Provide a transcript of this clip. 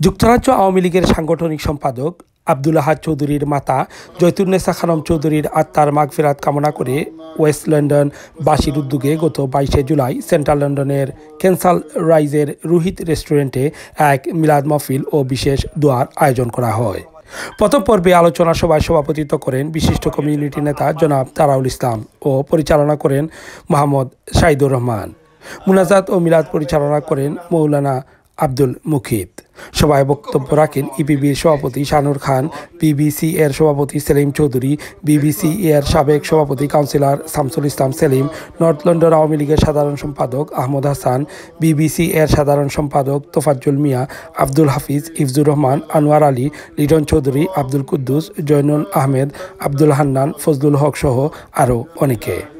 যুক্তরাজ্য আওয়ামী লীগের সাংগঠনিক সম্পাদক আব্দুল আহাদ চৌধুরীর মাতা জৈতুন্নেসা খানম চৌধুরীর আত্মার মাগফিরাত কামনা করে ওয়েস্ট লন্ডন বাসীর উদ্যোগে গত বাইশে জুলাই সেন্ট্রাল লন্ডনের ক্যান্সাল রাইজের রোহিত রেস্টুরেন্টে এক মিলাদ মহফিল ও বিশেষ দোয়ার আয়োজন করা হয়। প্রথম পর্বে আলোচনা সভায় সভাপতিত্ব করেন বিশিষ্ট কমিউনিটি নেতা জনাব তারাউল ইসলাম ও পরিচালনা করেন মোহাম্মদ সাইদুর রহমান। মুনাজাত ও মিলাদ পরিচালনা করেন মৌলানা আব্দুল মুখিত সভায় বক্তব্য রাখেন ইপিবির সভাপতি শানুর খান, বিবিসি এর সভাপতি সেলিম চৌধুরী, বিবিসি এর সাবেক সভাপতি councillor Shamsul Islam Selim, north London Awami লীগের সাধারণ সম্পাদক আহমদ হাসান, বিবিসি এর সাধারণ সম্পাদক তোফাজ্জুল মিয়া, আব্দুল হাফিজ ইফজুর রহমান, আনোয়ার আলী, লিটন চৌধুরী, আব্দুল কুদ্দুস জয়নুল আহমেদ, আব্দুল হান্নান, ফজলুল হক সহ আরও অনেকে।